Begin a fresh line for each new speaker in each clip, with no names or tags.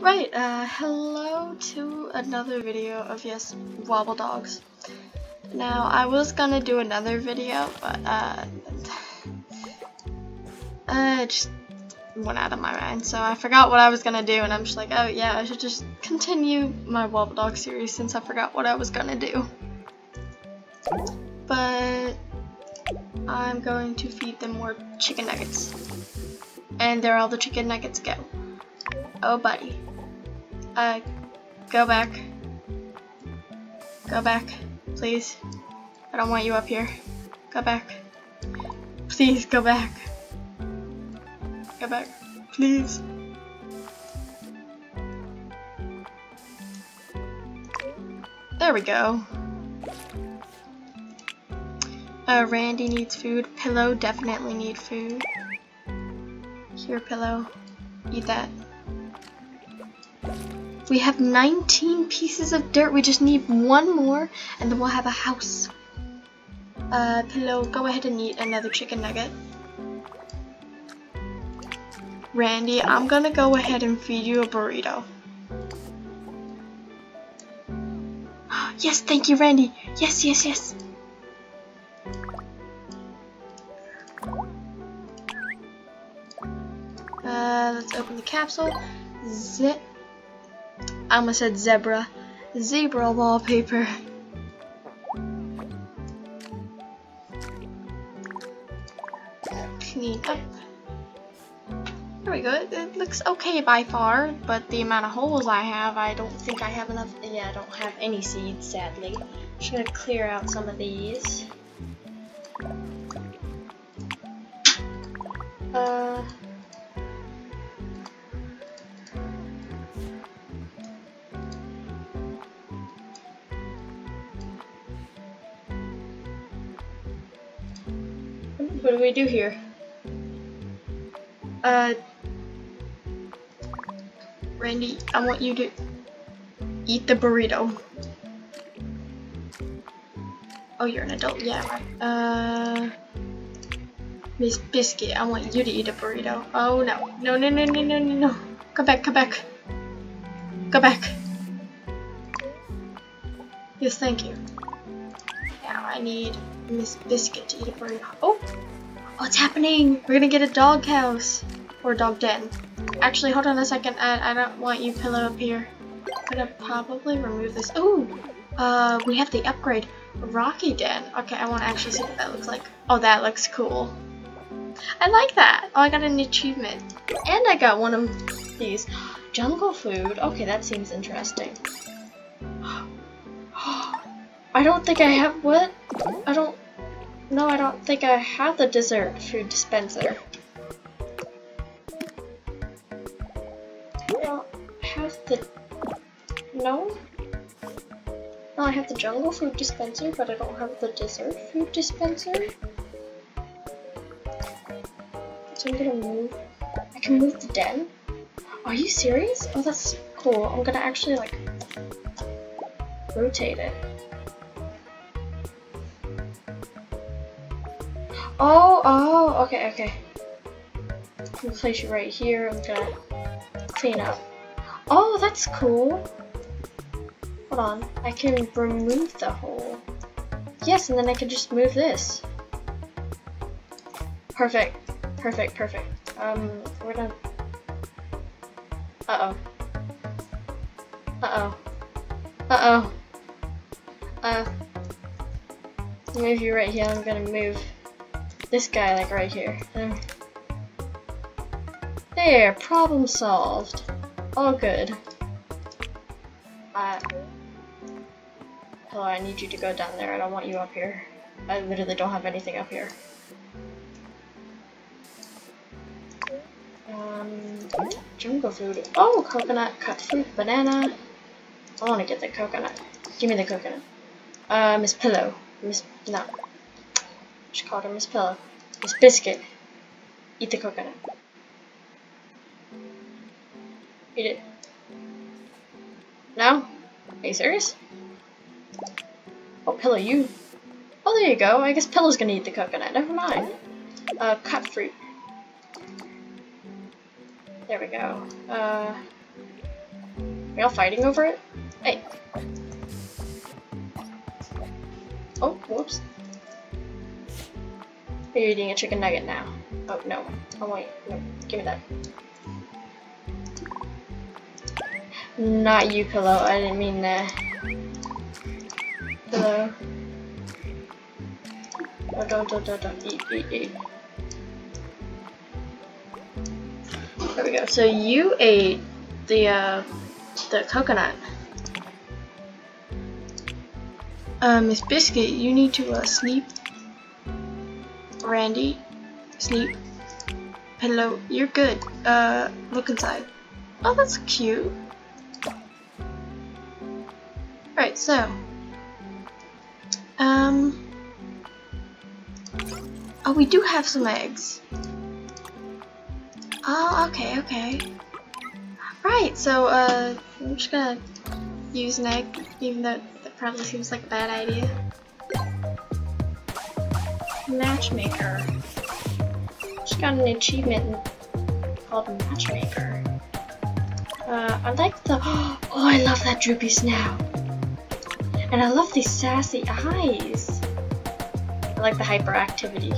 Right, uh, hello to another video of, yes, Wobble Dogs. Now, I was gonna do another video, but, uh, uh, just went out of my mind, so I forgot what I was gonna do, and I'm just like, oh yeah, I should just continue my Wobble Dog series since I forgot what I was gonna do. But, I'm going to feed them more chicken nuggets. And there all the chicken nuggets go. Oh buddy. Uh, go back. Go back, please. I don't want you up here. Go back. Please, go back. Go back, please. There we go. Uh, Randy needs food. Pillow definitely need food. Here, Pillow. Eat that. We have 19 pieces of dirt. We just need one more, and then we'll have a house. Uh, Pillow, go ahead and eat another chicken nugget. Randy, I'm gonna go ahead and feed you a burrito. yes, thank you, Randy. Yes, yes, yes. Uh, the capsule. Zip. I almost said zebra. Zebra wallpaper. Clean up. There we go. It, it looks okay by far, but the amount of holes I have, I don't think I have enough. Yeah, I don't have any seeds, sadly. I'm Just gonna clear out some of these. Uh. What do we do here? Uh, Randy, I want you to eat the burrito. Oh, you're an adult, yeah. Uh, Miss Biscuit, I want you to eat a burrito. Oh no, no, no, no, no, no, no, no. Come back, come back. Go back. Yes, thank you. Need Miss Biscuit to eat a burrito. Oh! What's happening? We're gonna get a dog house. Or dog den. Actually, hold on a second. I, I don't want you pillow up here. I'm gonna probably remove this. Oh! Uh, we have the upgrade. Rocky Den. Okay, I want to actually see what that looks like. Oh, that looks cool. I like that. Oh, I got an achievement. And I got one of these. Jungle food. Okay, that seems interesting. I don't think I have what? I don't no, I don't think I have the dessert food dispenser. I don't have the no? No, I have the jungle food dispenser, but I don't have the dessert food dispenser. So I'm gonna move I can move the den? Are you serious? Oh that's cool. I'm gonna actually like rotate it. Oh, oh, okay, okay. Gonna place you right here. I'm gonna clean up. Oh, that's cool. Hold on. I can remove the hole. Yes, and then I can just move this. Perfect. Perfect, perfect. Um, we're gonna... Uh-oh. Uh-oh. Uh-oh. Uh, move you right here. I'm gonna move this guy like right here. There, problem solved. All good. Uh, hello, I need you to go down there. I don't want you up here. I literally don't have anything up here. Um, jungle food. Oh, coconut, cut fruit, banana. I want to get the coconut. Give me the coconut. Uh, Miss Pillow. Miss, no. She called her Miss Pillow. Miss Biscuit. Eat the coconut. Eat it. No? Are you serious? Oh, Pillow, you... Oh, there you go. I guess Pillow's gonna eat the coconut. Never mind. Uh, cut fruit. There we go. Uh, are y'all fighting over it? Hey. Oh, whoops. Are eating a chicken nugget now? Oh, no. Oh, wait. No. Give me that. Not you, Pillow. I didn't mean that. Hello. Oh, don't, don't, don't, don't. Eat, eat, eat. There we go. So you ate the, uh, the coconut. Uh, Miss Biscuit, you need to, uh, sleep. Randy, sleep. Pillow, you're good. Uh, look inside. Oh, that's cute. Alright, so. Um. Oh, we do have some eggs. Oh, okay, okay. Right, so, uh, I'm just gonna use an egg, even though that probably seems like a bad idea. Matchmaker. Just got an achievement called Matchmaker. Uh, I like the- Oh, I love that droopy snout. And I love these sassy eyes. I like the hyperactivity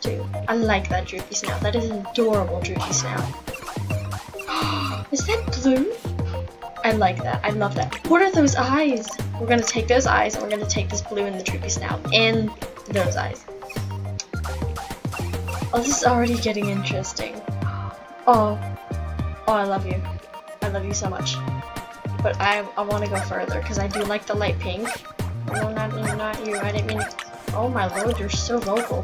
too. I like that droopy snout. That is an adorable droopy snout. is that blue? I like that. I love that. What are those eyes? We're gonna take those eyes and we're gonna take this blue and the droopy snout and those eyes. Oh, this is already getting interesting. Oh. Oh, I love you. I love you so much. But I, I want to go further because I do like the light pink. No, not, not you. I didn't mean. Oh my lord, you're so vocal.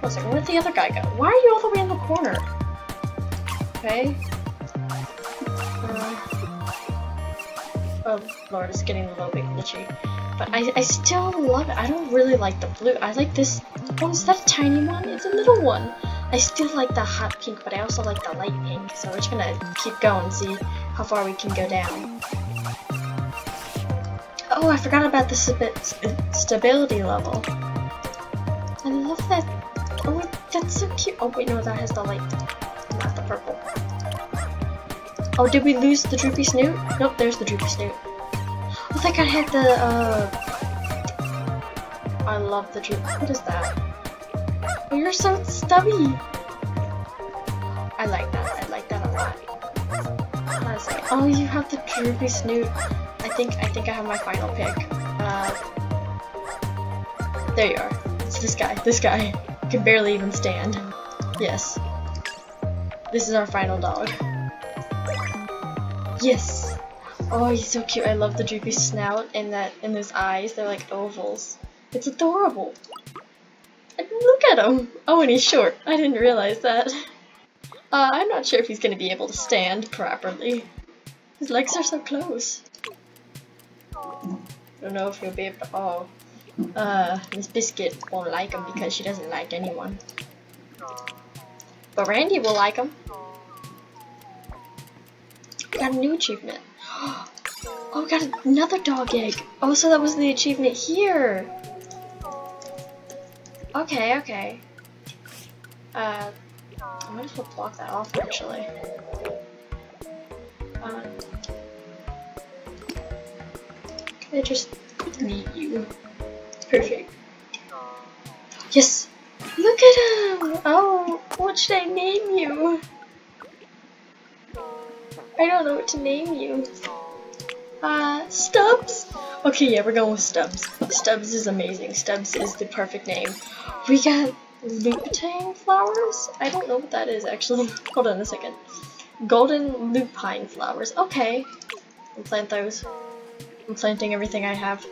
One second, where'd the other guy go? Why are you all the way in the corner? Okay. Oh lord, it's getting a little bit glitchy. But I, I still love it. I don't really like the blue. I like this. Oh, is that a tiny one? It's a little one. I still like the hot pink, but I also like the light pink. So we're just gonna keep going, see how far we can go down. Oh, I forgot about the st stability level. I love that. Oh, that's so cute. Oh, wait, no, that has the light, not the purple. Oh, did we lose the droopy snoot? Nope, there's the droopy snoot. I think I had the, uh... I love the droopy. What is that? Oh, you're so stubby! I like that. I like that a lot. Oh, you have the droopy snoot. I think I think I have my final pick. Uh, there you are. It's this guy. This guy can barely even stand. Yes. This is our final dog. Yes. Oh, he's so cute. I love the droopy snout and that and those eyes. They're like ovals. It's adorable. And look at him. Oh, and he's short. I didn't realize that. Uh, I'm not sure if he's going to be able to stand properly. His legs are so close. I don't know if he'll be able to. Oh. Uh, Miss Biscuit won't like him because she doesn't like anyone. But Randy will like him. Got a new achievement. Oh, we got another dog egg. Oh, so that was the achievement here. Okay, okay. Uh, I might as well block that off actually. Um, can I just meet you? Perfect. Yes! Look at him! Oh, what should I name you? I don't know what to name you. Uh, Stubs? Okay, yeah, we're going with Stubs. Stubs is amazing. Stubs is the perfect name. We got lupine flowers? I don't know what that is actually. Hold on a second. Golden lupine flowers. Okay. I'll plant those. I'm planting everything I have.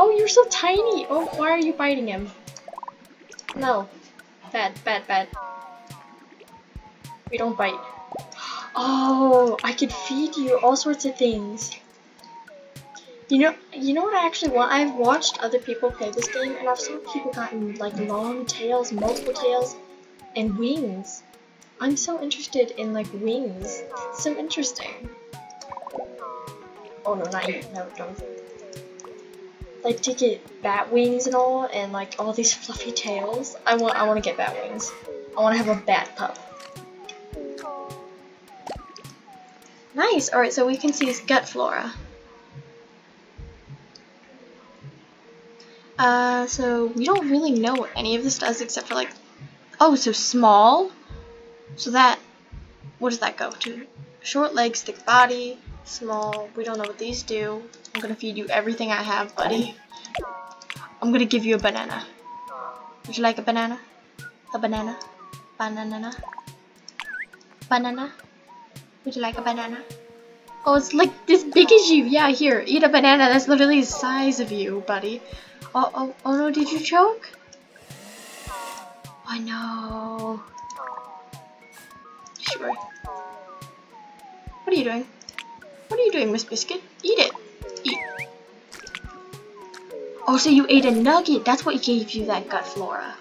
Oh, you're so tiny! Oh, why are you biting him? No. Bad, bad, bad. We don't bite. Oh, I could feed you all sorts of things. You know, you know what I actually want? I've watched other people play this game, and I've seen people gotten like long tails, multiple tails, and wings. I'm so interested in like wings. So interesting. Oh no, not you. No, don't. Like to get bat wings and all, and like all these fluffy tails. I want, I want to get bat wings. I want to have a bat pup. Nice. Alright, so we can see his gut flora. Uh, so we don't really know what any of this does except for like, oh, so small. So that, what does that go to? Short legs, thick body, small. We don't know what these do. I'm gonna feed you everything I have, buddy. I'm gonna give you a banana. Would you like a banana? A banana? Banana? Banana? Would you like a banana? Oh, it's like this big as you. Yeah, here, eat a banana. That's literally the size of you, buddy. Oh, oh, oh no, did you choke? I know. Sure. What are you doing? What are you doing, Miss Biscuit? Eat it. Eat. Oh, so you ate a nugget. That's what gave you that gut flora.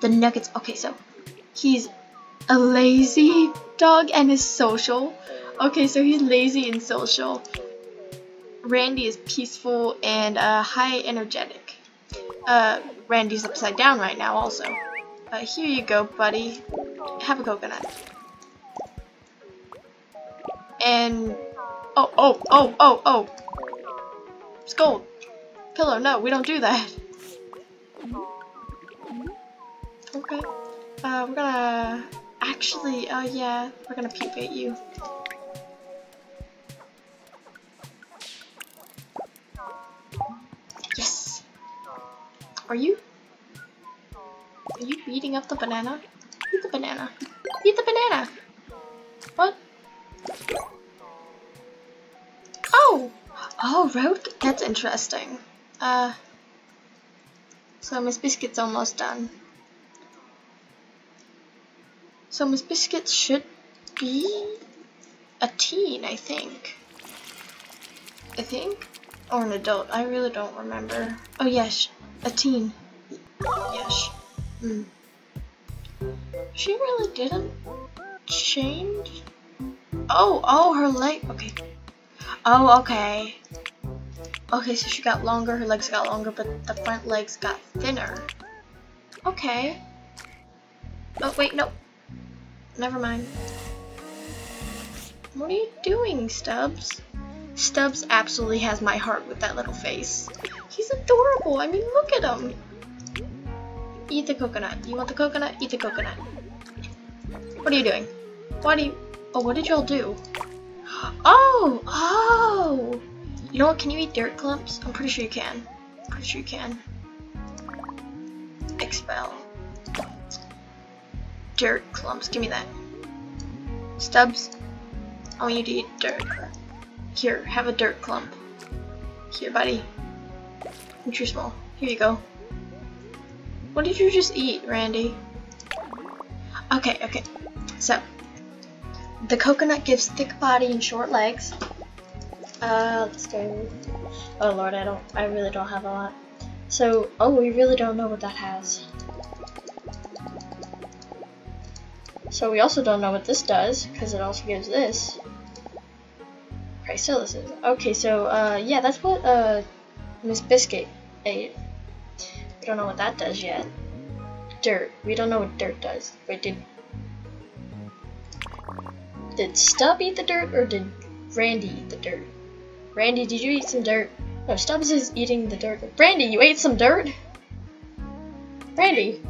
The nuggets. Okay, so he's a lazy dog and is social. Okay, so he's lazy and social. Randy is peaceful and uh, high energetic. Uh, Randy's upside down right now also. Uh, here you go, buddy. Have a coconut. And... Oh, oh, oh, oh, oh! Scold! Pillow, no, we don't do that. Okay. Uh, we're gonna... Actually, oh yeah, we're gonna pupate you. Yes! Are you? Are you beating up the banana? Eat the banana. Eat the banana! What? Oh! Oh, road? That's interesting. Uh... So Miss Biscuit's almost done. So Miss Biscuit should be a teen, I think. I think? Or an adult. I really don't remember. Oh yes, a teen. Yes. Hmm. She really didn't change? Oh, oh, her leg. Okay. Oh, okay. Okay, so she got longer, her legs got longer, but the front legs got thinner. Okay. Oh, wait, no. Never mind. What are you doing, Stubs? Stubs absolutely has my heart with that little face. He's adorable. I mean, look at him. Eat the coconut. You want the coconut? Eat the coconut. What are you doing? Why do you... Oh, what did y'all do? Oh! Oh! You know what? Can you eat dirt clumps? I'm pretty sure you can. Pretty sure you can. Expel. Dirt clumps. Give me that. Stubs. I want you to eat dirt. Here, have a dirt clump. Here, buddy. Too small. Here you go. What did you just eat, Randy? Okay, okay. So, the coconut gives thick body and short legs. Uh, let's go. Oh lord, I don't. I really don't have a lot. So, oh, we really don't know what that has. So we also don't know what this does, because it also gives this. Chrysalises. Okay, so, uh, yeah, that's what, uh, Miss Biscuit ate. We don't know what that does yet. Dirt. We don't know what dirt does. Wait, did... Did Stub eat the dirt, or did Randy eat the dirt? Randy, did you eat some dirt? No, Stubs is eating the dirt. Randy, you ate some dirt? Randy!